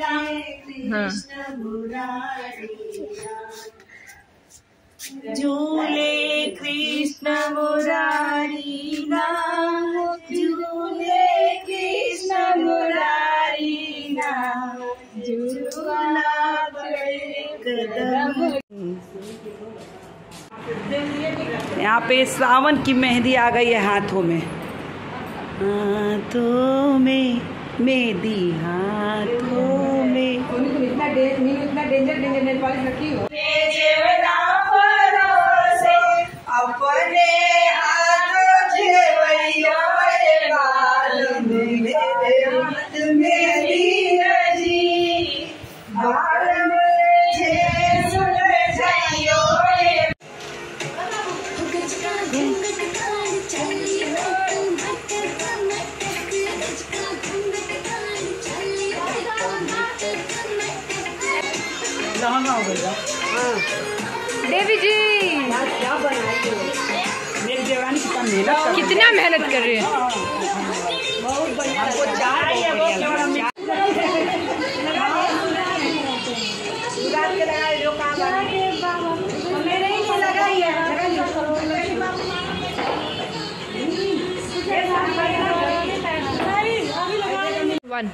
हाँ। झूले कृष्ण मुरारी नाम झूले कृष्ण मुरारी नाम झूला यहाँ पे सावन की मेहंदी आ गई है हाथों में। हाथों में मेहंदी हाथों में इतना इतना डेंजर डेंजर नेल पॉलिश रखी हो अपने हो देवी जी। मेरी देवरानी कितना मेहनत कर कितना मेहनत कर रही है? हमको चाहिए वो कैमरा वन